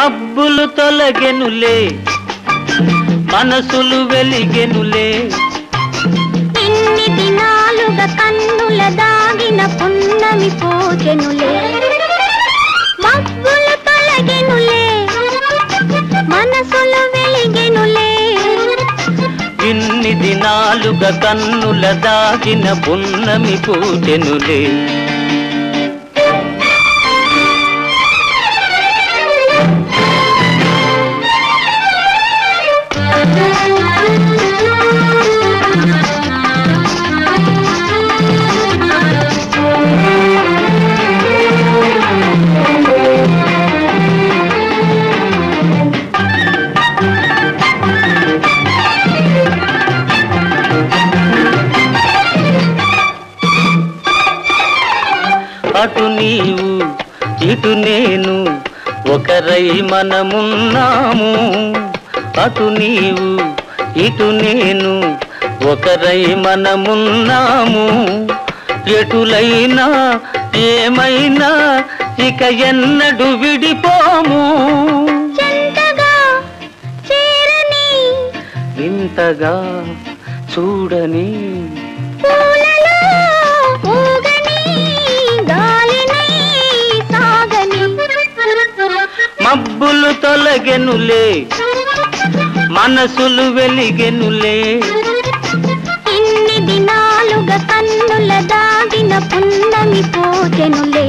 మబ్బులు తొలగెనులే మనసులు వెలిగెనులే. ఇన్ని దినాలుగా కన్నుల దాగిన పున్నమి పోచెనులే మబ్బులు తొలగెనులే మనసులు వెలిగెనులే. ఇన్ని దినాలుగా కన్నుల దాగిన పున్నమి పూచెనులే. అటు నీవు ఇటు నేను ఒకరై మనమున్నాము. అటు నీవు ఇటు నేను ఒకరై మనమున్నాము. ఎటులైనా ఏమైనా ఇక ఎన్నడు విడిపోము. వింతగా చూడని మబ్బులు మనసులు వెలిగెనులే. ఇన్ని దినాలుగా కన్నుల దాగిన పున్నమి పోచెనులే